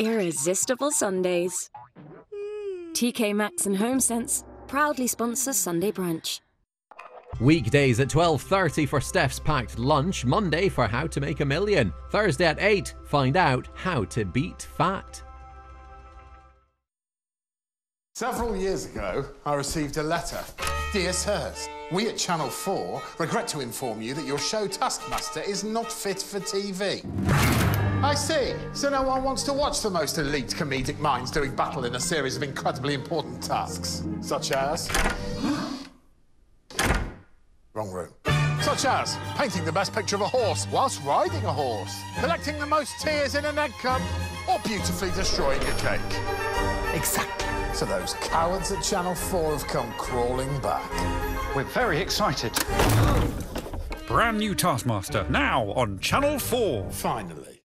Irresistible Sundays. TK Maxx and HomeSense proudly sponsor Sunday Brunch. Weekdays at 12:30 for Steph's packed lunch, Monday for how to make a million, Thursday at 8 find out how to beat fat. Several years ago, I received a letter. Dear Sirs, we at Channel 4 regret to inform you that your show Taskmaster is not fit for TV. I see. So no one wants to watch the most elite comedic minds doing battle in a series of incredibly important tasks, such as. Wrong room. Such as painting the best picture of a horse whilst riding a horse, collecting the most tears in an egg cup, or beautifully destroying a cake. Exactly. So those cowards at Channel 4 have come crawling back. We're very excited. Brand new Taskmaster, now on Channel 4. Finally.